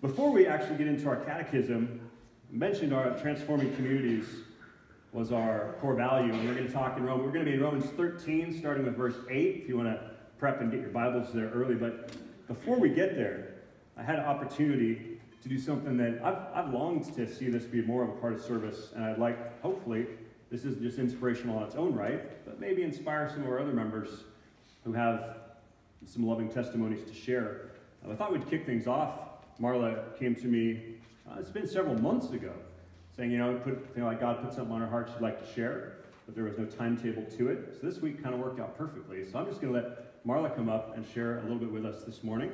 Before we actually get into our catechism, I mentioned our transforming communities was our core value, and we're going to talk in Rome. We're going to be in Romans 13, starting with verse 8, if you want to prep and get your Bibles there early. But before we get there, I had an opportunity to do something that I've, I've longed to see this be more of a part of service, and I'd like, hopefully, this isn't just inspirational on its own right, but maybe inspire some of our other members who have some loving testimonies to share. I thought we'd kick things off. Marla came to me, uh, it's been several months ago, saying, you know, put, you know, like God put something on her heart she'd like to share, but there was no timetable to it. So this week kind of worked out perfectly. So I'm just going to let Marla come up and share a little bit with us this morning.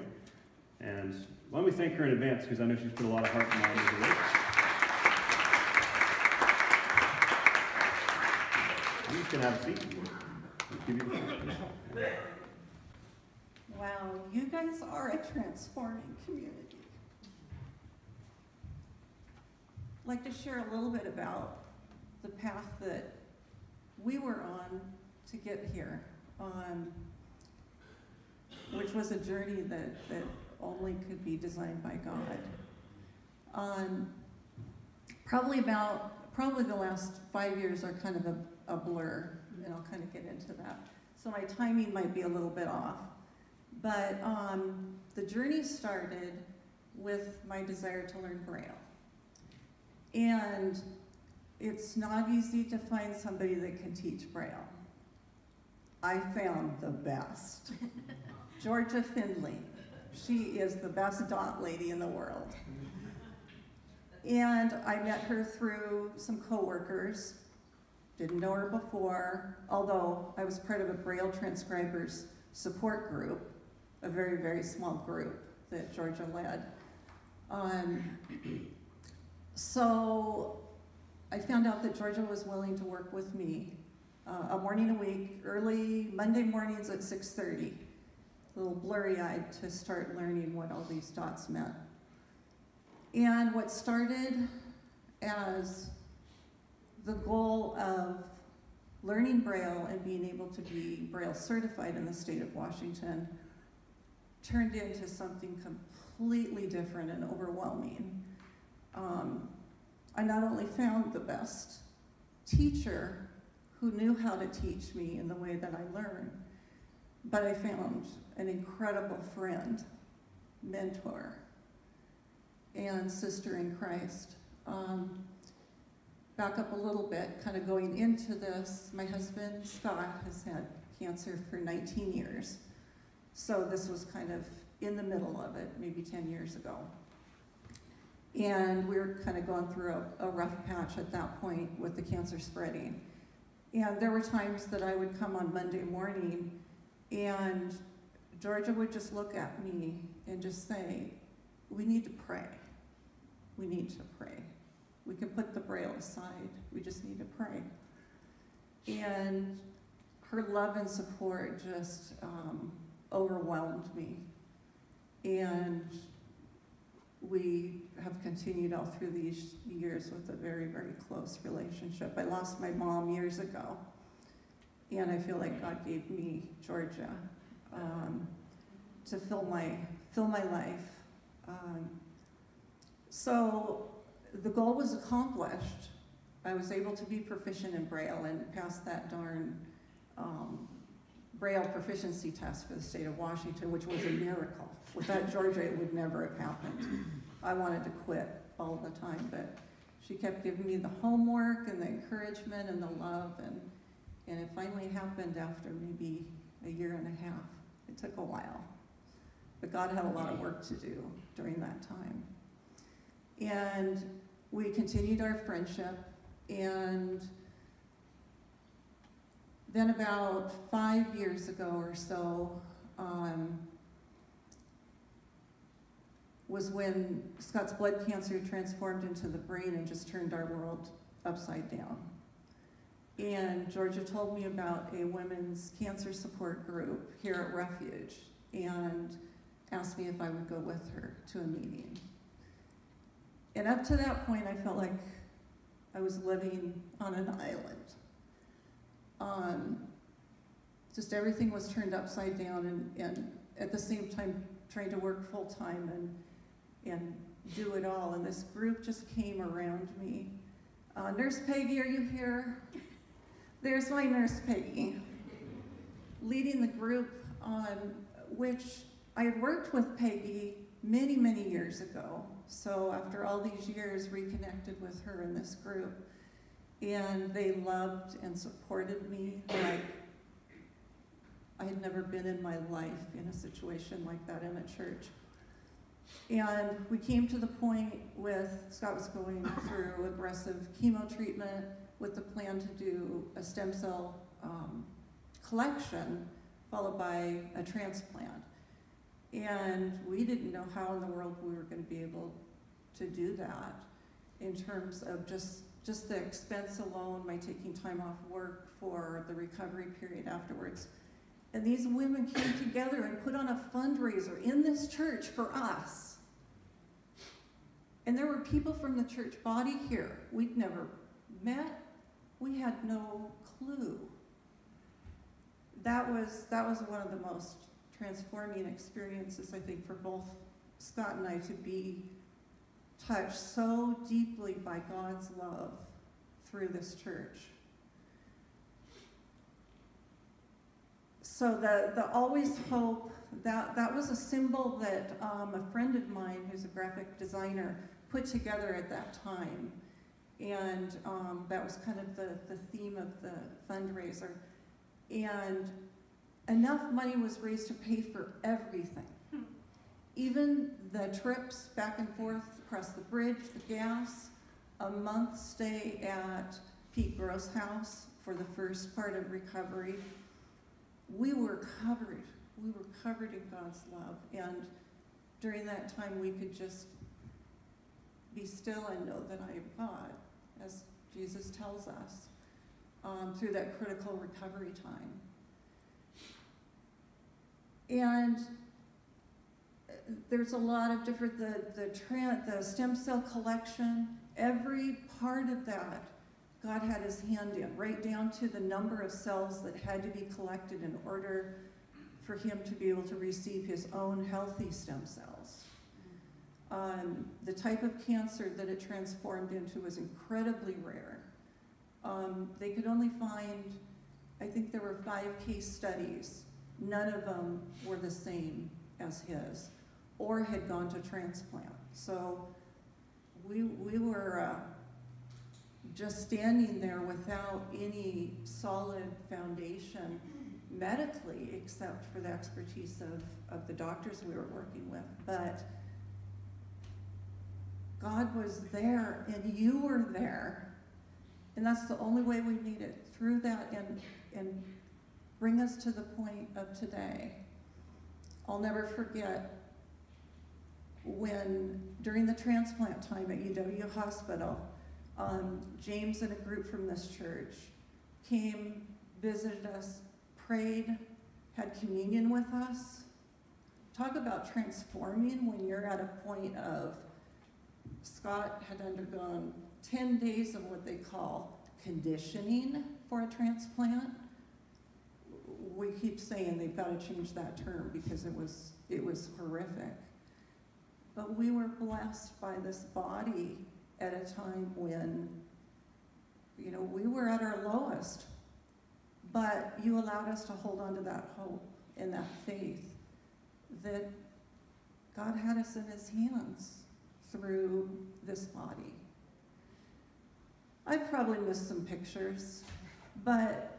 And why don't we thank her in advance, because I know she's put a lot of heart and mind into this. Going to have a seat. Wow, you guys are a transforming community. Like to share a little bit about the path that we were on to get here, um, which was a journey that, that only could be designed by God. Um, probably about, probably the last five years are kind of a, a blur, and I'll kind of get into that. So my timing might be a little bit off. But um, the journey started with my desire to learn Braille. And it's not easy to find somebody that can teach Braille. I found the best. Georgia Findley. She is the best dot lady in the world. And I met her through some coworkers. Didn't know her before, although I was part of a Braille transcribers support group a very, very small group that Georgia led. Um, so I found out that Georgia was willing to work with me uh, a morning a week, early Monday mornings at 6.30, a little blurry-eyed to start learning what all these dots meant. And what started as the goal of learning Braille and being able to be Braille certified in the state of Washington turned into something completely different and overwhelming. Um, I not only found the best teacher who knew how to teach me in the way that I learned, but I found an incredible friend, mentor, and sister in Christ. Um, back up a little bit, kind of going into this, my husband, Scott, has had cancer for 19 years. So this was kind of in the middle of it, maybe 10 years ago. And we were kind of going through a, a rough patch at that point with the cancer spreading. And there were times that I would come on Monday morning and Georgia would just look at me and just say, we need to pray. We need to pray. We can put the braille aside. We just need to pray. And her love and support just um, overwhelmed me. And we have continued all through these years with a very, very close relationship. I lost my mom years ago, and I feel like God gave me Georgia um, to fill my, fill my life. Um, so the goal was accomplished. I was able to be proficient in Braille and pass that darn um, Braille proficiency test for the state of Washington, which was a miracle. Without Georgia, it would never have happened. I wanted to quit all the time, but she kept giving me the homework and the encouragement and the love, and, and it finally happened after maybe a year and a half. It took a while. But God had a lot of work to do during that time. And we continued our friendship, and then about five years ago or so, um, was when Scott's blood cancer transformed into the brain and just turned our world upside down. And Georgia told me about a women's cancer support group here at Refuge and asked me if I would go with her to a meeting. And up to that point, I felt like I was living on an island. Um, just everything was turned upside down and, and at the same time trying to work full time and and do it all. And this group just came around me. Uh, Nurse Peggy, are you here? There's my Nurse Peggy, leading the group on which I had worked with Peggy many, many years ago. So after all these years, reconnected with her in this group. And they loved and supported me like I had never been in my life in a situation like that in a church. And we came to the point with, Scott was going through aggressive chemo treatment with the plan to do a stem cell um, collection followed by a transplant. And we didn't know how in the world we were going to be able to do that in terms of just just the expense alone, my taking time off work for the recovery period afterwards. And these women came together and put on a fundraiser in this church for us. And there were people from the church body here. We'd never met. We had no clue. That was, that was one of the most transforming experiences, I think, for both Scott and I to be touched so deeply by God's love through this church. So the, the always hope, that, that was a symbol that um, a friend of mine who's a graphic designer put together at that time. And um, that was kind of the, the theme of the fundraiser. And enough money was raised to pay for everything. Hmm. Even the trips back and forth across the bridge, the gas, a month stay at Pete Gross House for the first part of recovery. We were covered. We were covered in God's love. And during that time, we could just be still and know that I am God, as Jesus tells us, um, through that critical recovery time. And there's a lot of different, the, the, the stem cell collection, every part of that, God had his hand in, right down to the number of cells that had to be collected in order for him to be able to receive his own healthy stem cells. Um, the type of cancer that it transformed into was incredibly rare. Um, they could only find, I think there were five case studies. None of them were the same as his or had gone to transplant. So we, we were uh, just standing there without any solid foundation medically, except for the expertise of, of the doctors we were working with. But God was there and you were there. And that's the only way we need it through that and, and bring us to the point of today. I'll never forget when, during the transplant time at UW Hospital, um, James and a group from this church came, visited us, prayed, had communion with us. Talk about transforming when you're at a point of, Scott had undergone 10 days of what they call conditioning for a transplant. We keep saying they've got to change that term because it was, it was horrific. But we were blessed by this body at a time when, you know, we were at our lowest. But you allowed us to hold on to that hope and that faith that God had us in his hands through this body. I probably missed some pictures, but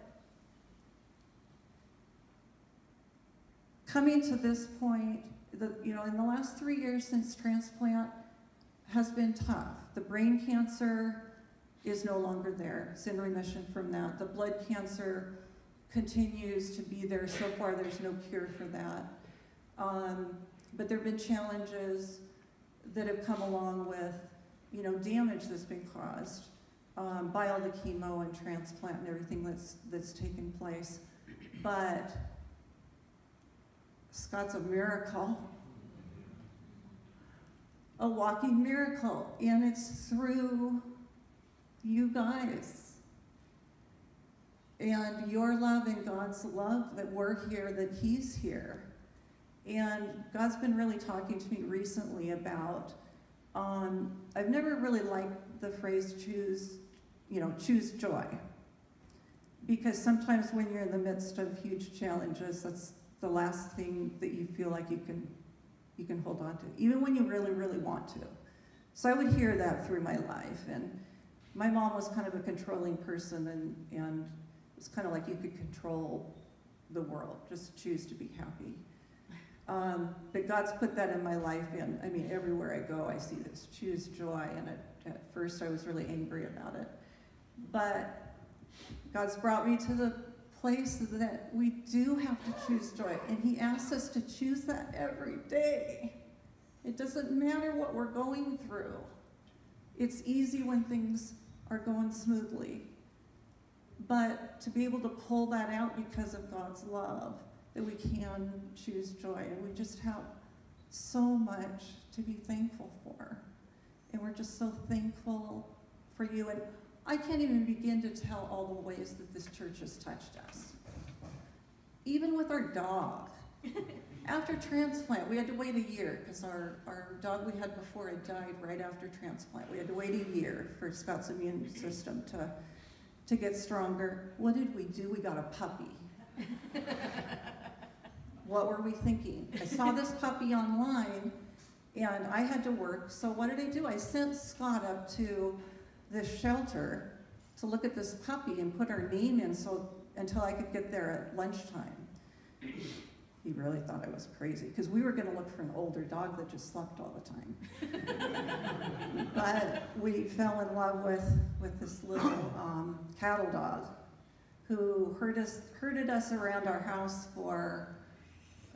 coming to this point, the, you know, in the last three years since transplant has been tough. The brain cancer is no longer there. It's in remission from that. The blood cancer continues to be there. So far, there's no cure for that. Um, but there have been challenges that have come along with, you know, damage that's been caused um, by all the chemo and transplant and everything that's that's taken place. But Scott's a miracle, a walking miracle, and it's through you guys and your love and God's love that we're here, that He's here. And God's been really talking to me recently about, um, I've never really liked the phrase choose, you know, choose joy. Because sometimes when you're in the midst of huge challenges, that's the last thing that you feel like you can, you can hold on to, even when you really, really want to. So I would hear that through my life. And my mom was kind of a controlling person, and, and it's kind of like you could control the world, just choose to be happy. Um, but God's put that in my life, and I mean, everywhere I go, I see this choose joy. And at, at first, I was really angry about it. But God's brought me to the place that we do have to choose joy, and He asks us to choose that every day. It doesn't matter what we're going through. It's easy when things are going smoothly. But to be able to pull that out because of God's love, that we can choose joy. And we just have so much to be thankful for. And we're just so thankful for you. And I can't even begin to tell all the ways that this church has touched us. Even with our dog. After transplant, we had to wait a year because our, our dog we had before had died right after transplant. We had to wait a year for Scott's immune system to, to get stronger. What did we do? We got a puppy. what were we thinking? I saw this puppy online and I had to work, so what did I do? I sent Scott up to this shelter to look at this puppy and put her name in so until I could get there at lunchtime. He really thought I was crazy because we were going to look for an older dog that just slept all the time. but we fell in love with, with this little um, cattle dog who herd us, herded us around our house for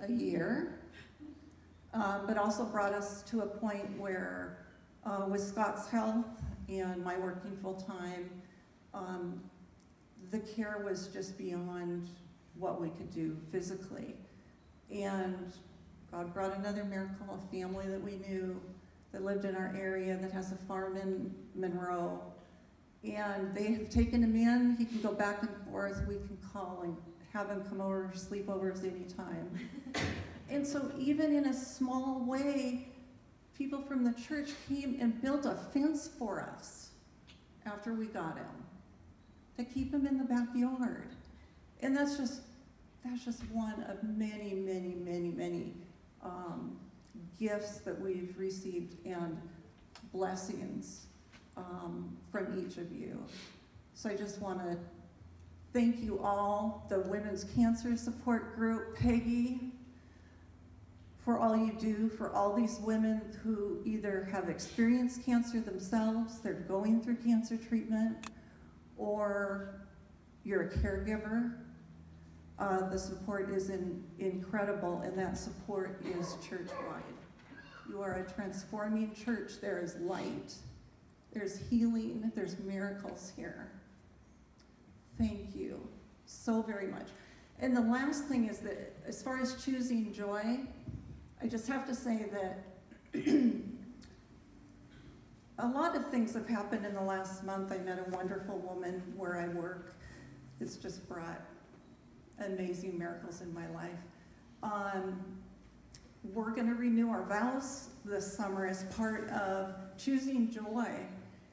a year, um, but also brought us to a point where, uh, with Scott's health and my working full time, um, the care was just beyond what we could do physically. And God brought another miracle, a family that we knew that lived in our area that has a farm in Monroe. And they have taken him in. He can go back and forth. We can call and have him come over sleepovers anytime. and so, even in a small way, people from the church came and built a fence for us after we got him to keep him in the backyard. And that's just that's just one of many, many, many, many um, gifts that we've received and blessings um, from each of you. So I just want to thank you all, the Women's Cancer Support Group, Peggy, for all you do for all these women who either have experienced cancer themselves, they're going through cancer treatment, or you're a caregiver uh, the support is in, incredible, and that support is church-wide. You are a transforming church. There is light. There's healing. There's miracles here. Thank you so very much. And the last thing is that as far as choosing joy, I just have to say that a lot of things have happened in the last month. I met a wonderful woman where I work. It's just brought amazing miracles in my life. Um, we're going to renew our vows this summer as part of choosing joy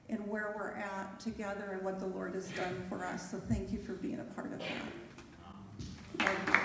and where we're at together and what the Lord has done for us. So thank you for being a part of that.